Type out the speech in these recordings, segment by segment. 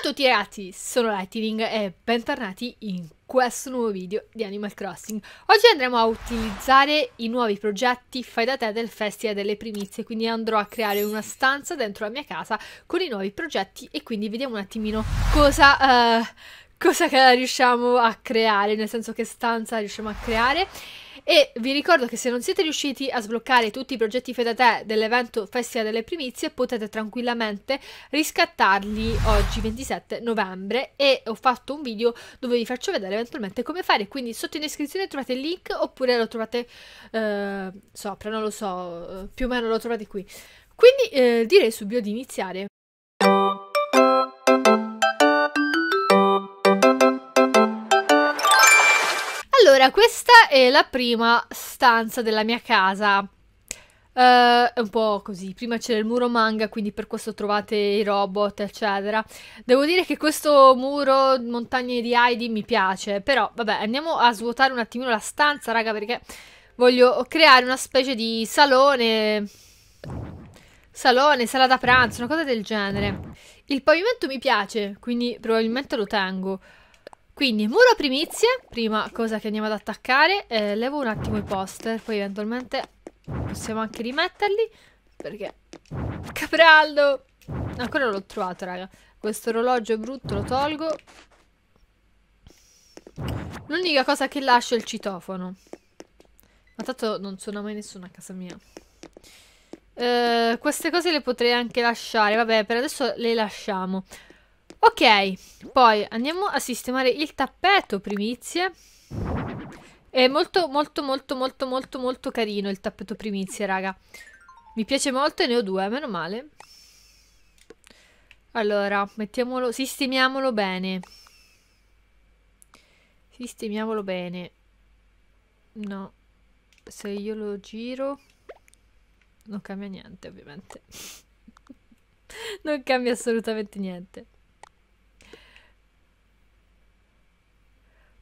Ciao a tutti ragazzi, sono Lightning e bentornati in questo nuovo video di Animal Crossing. Oggi andremo a utilizzare i nuovi progetti fai da te del Festival delle Primizie, quindi andrò a creare una stanza dentro la mia casa con i nuovi progetti e quindi vediamo un attimino cosa, uh, cosa riusciamo a creare, nel senso che stanza riusciamo a creare. E vi ricordo che se non siete riusciti a sbloccare tutti i progetti fai da te dell'evento Festival delle Primizie, potete tranquillamente riscattarli oggi 27 novembre e ho fatto un video dove vi faccio vedere eventualmente come fare. Quindi sotto in descrizione trovate il link oppure lo trovate eh, sopra, non lo so, più o meno lo trovate qui. Quindi eh, direi subito di iniziare. Allora, questa è la prima stanza della mia casa. Uh, è un po' così. Prima c'era il muro manga, quindi per questo trovate i robot, eccetera. Devo dire che questo muro montagne di Heidi mi piace. Però, vabbè, andiamo a svuotare un attimino la stanza, raga, perché voglio creare una specie di salone. Salone, sala da pranzo, una cosa del genere. Il pavimento mi piace, quindi probabilmente lo tengo. Quindi, muro primizie, prima cosa che andiamo ad attaccare. Eh, levo un attimo i poster, poi eventualmente possiamo anche rimetterli. Perché... Capraldo! Ancora non l'ho trovato, raga. Questo orologio è brutto, lo tolgo. L'unica cosa che lascio è il citofono. Ma tanto non suona mai nessuno a casa mia. Eh, queste cose le potrei anche lasciare. Vabbè, per adesso le lasciamo. Ok, poi andiamo a sistemare il tappeto primizie. È molto molto molto molto molto molto carino il tappeto primizie, raga. Mi piace molto e ne ho due, meno male. Allora, mettiamolo, sistemiamolo bene. Sistemiamolo bene. No, se io lo giro non cambia niente, ovviamente. non cambia assolutamente niente.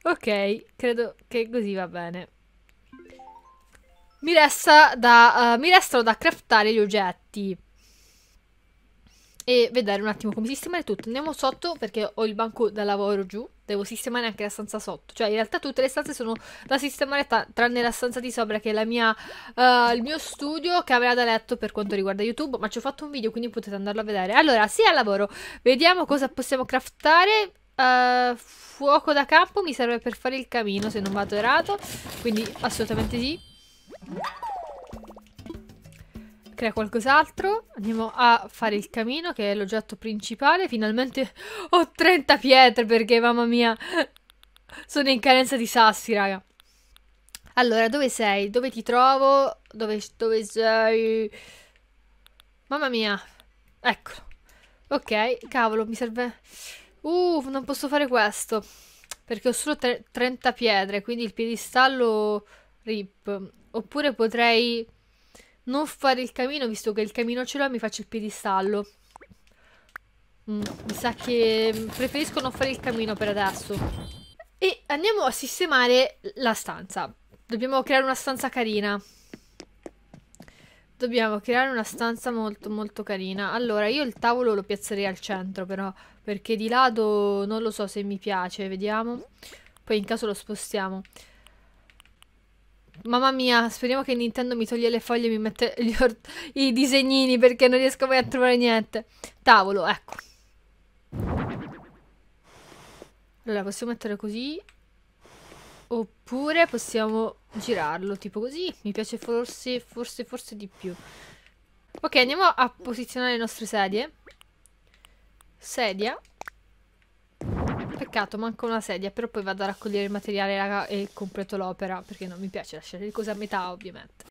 Ok, credo che così va bene. Mi, resta da, uh, mi restano da craftare gli oggetti. E vedere un attimo come sistemare tutto. Andiamo sotto perché ho il banco da lavoro giù. Devo sistemare anche la stanza sotto. Cioè, in realtà tutte le stanze sono da sistemare, tranne la stanza di sopra, che è mia, uh, il mio studio, camera da letto per quanto riguarda YouTube. Ma ci ho fatto un video, quindi potete andarlo a vedere. Allora, sì, al lavoro. Vediamo cosa possiamo craftare. Uh, fuoco da campo mi serve per fare il camino se non vado erato. Quindi assolutamente sì. Crea qualcos'altro. Andiamo a fare il camino che è l'oggetto principale. Finalmente ho 30 pietre perché mamma mia sono in carenza di sassi raga. Allora dove sei? Dove ti trovo? Dove, dove sei? Mamma mia. Eccolo. Ok, cavolo mi serve... Uh, non posso fare questo. Perché ho solo 30 pietre, quindi il piedistallo rip. Oppure potrei non fare il camino, visto che il camino ce l'ho e mi faccio il piedistallo. Mm, mi sa che preferisco non fare il camino per adesso. E andiamo a sistemare la stanza. Dobbiamo creare una stanza carina. Dobbiamo creare una stanza molto molto carina. Allora, io il tavolo lo piazzerei al centro però, perché di lato non lo so se mi piace, vediamo. Poi in caso lo spostiamo. Mamma mia, speriamo che Nintendo mi toglie le foglie e mi mette i disegnini perché non riesco mai a trovare niente. Tavolo, ecco. Allora, possiamo mettere così. Oppure possiamo girarlo, tipo così. Mi piace forse, forse, forse di più. Ok, andiamo a posizionare le nostre sedie. Sedia. Peccato, manca una sedia, però poi vado a raccogliere il materiale e completo l'opera, perché non mi piace lasciare le cose a metà, ovviamente.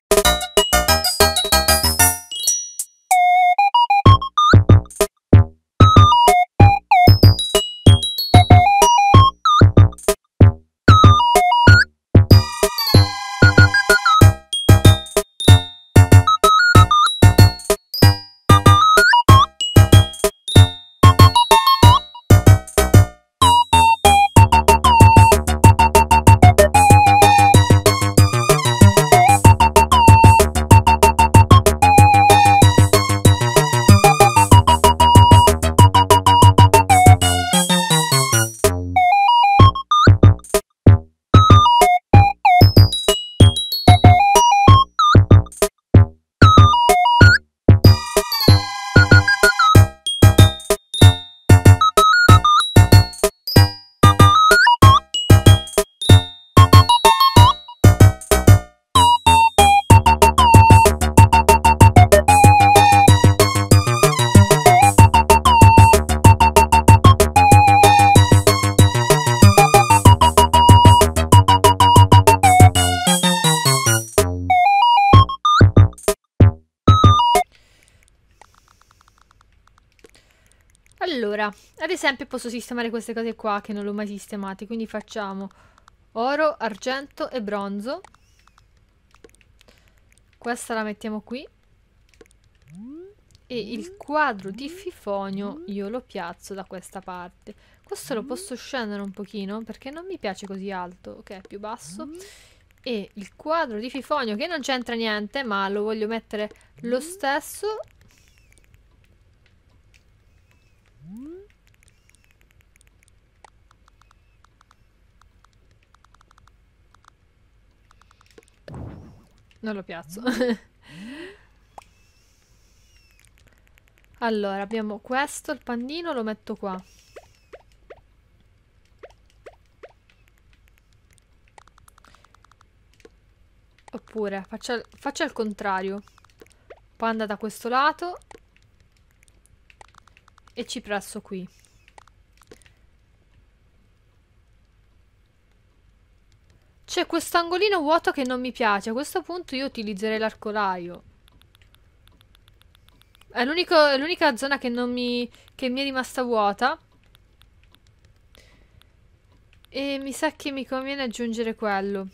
Allora, ad esempio posso sistemare queste cose qua che non l'ho mai sistemate, quindi facciamo oro, argento e bronzo. Questa la mettiamo qui. E il quadro di Fifonio io lo piazzo da questa parte. Questo lo posso scendere un pochino perché non mi piace così alto. Ok, più basso. E il quadro di Fifonio che non c'entra niente ma lo voglio mettere lo stesso. Non lo piazzo. allora, abbiamo questo, il pandino, lo metto qua. Oppure faccia, faccia il contrario. Panda da questo lato. E ci presso qui. C'è questo angolino vuoto che non mi piace. A questo punto io utilizzerei l'arcolaio. È l'unica zona che non mi... che mi è rimasta vuota. E mi sa che mi conviene aggiungere quello.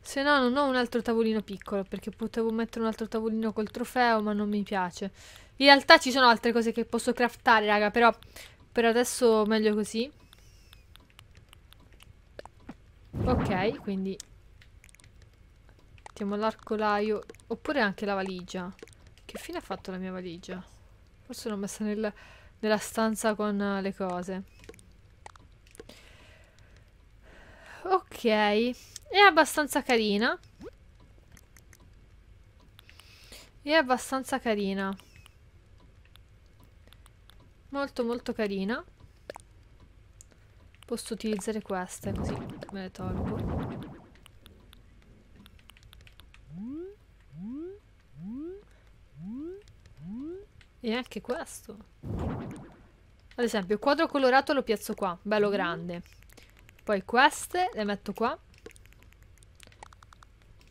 Se no non ho un altro tavolino piccolo, perché potevo mettere un altro tavolino col trofeo, ma non mi piace. In realtà ci sono altre cose che posso craftare, raga, però per adesso meglio così. Ok, quindi mettiamo l'arcolaio, oppure anche la valigia. Che fine ha fatto la mia valigia? Forse l'ho messa nel, nella stanza con le cose. Ok. È abbastanza carina. È abbastanza carina. Molto molto carina. Posso utilizzare queste così me le tolgo. E anche questo. Ad esempio, il quadro colorato lo piazzo qua, bello grande. Poi queste le metto qua.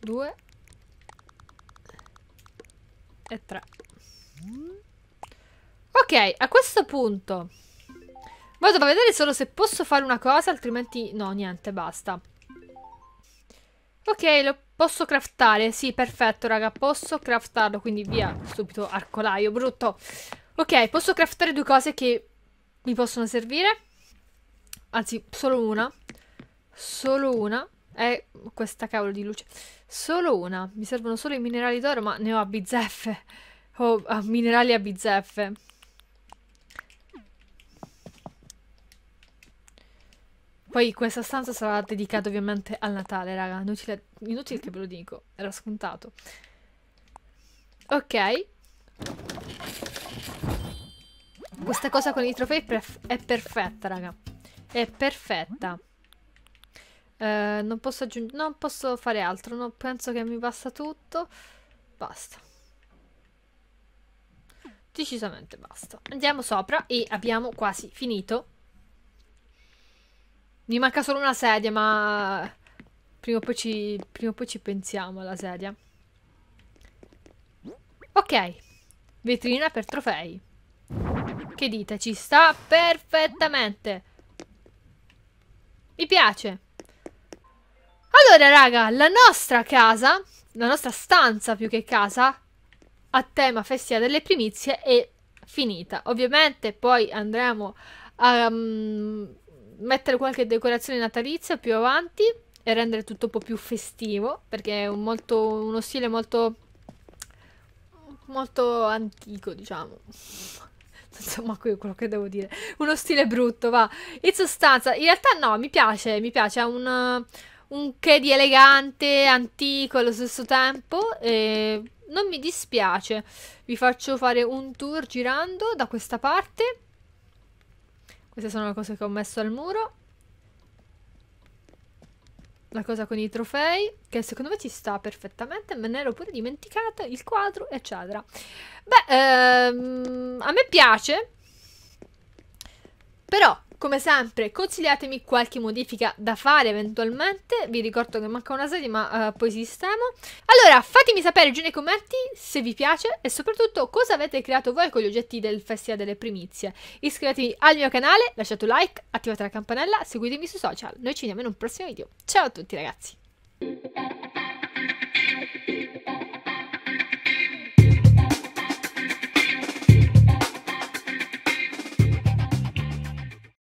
2 e 3 ok a questo punto vado a vedere solo se posso fare una cosa altrimenti no niente basta. Ok lo posso craftare. Sì perfetto raga posso craftarlo quindi via stupido arcolaio brutto. Ok posso craftare due cose che mi possono servire. Anzi solo una. Solo una. È questa cavolo di luce. Solo una. Mi servono solo i minerali d'oro, ma ne ho a bizzeffe. Ho oh, minerali a bizzeffe. Poi questa stanza sarà dedicata ovviamente al Natale, raga. Inutile, inutile che ve lo dico. Era scontato. Ok. Questa cosa con i trofei è perfetta, raga. È perfetta. Eh, non posso aggiungere, non posso fare altro, no? penso che mi basta tutto. Basta. Decisamente basta. Andiamo sopra e abbiamo quasi finito. Mi manca solo una sedia, ma prima o poi ci, prima o poi ci pensiamo alla sedia. Ok, vetrina per trofei. Che dite? Ci sta perfettamente. Mi piace. Allora, raga, la nostra casa, la nostra stanza più che casa, a tema festiva delle primizie, è finita. Ovviamente poi andremo a um, mettere qualche decorazione natalizia più avanti e rendere tutto un po' più festivo, perché è un molto, uno stile molto molto antico, diciamo. Insomma, quello che devo dire. Uno stile brutto, va. In sostanza, in realtà no, mi piace, mi piace, ha un un che di elegante, antico allo stesso tempo e non mi dispiace. Vi faccio fare un tour girando da questa parte. Queste sono le cose che ho messo al muro. La cosa con i trofei, che secondo me ci sta perfettamente, me ne ero pure dimenticata, il quadro, eccetera. Beh, ehm, a me piace, però Come sempre, consigliatemi qualche modifica da fare eventualmente. Vi ricordo che manca una serie, ma uh, poi sistemo. Allora, fatemi sapere giù nei commenti se vi piace e soprattutto cosa avete creato voi con gli oggetti del Festival delle Primizie. Iscrivetevi al mio canale, lasciate un like, attivate la campanella, seguitemi sui social. Noi ci vediamo in un prossimo video. Ciao a tutti ragazzi!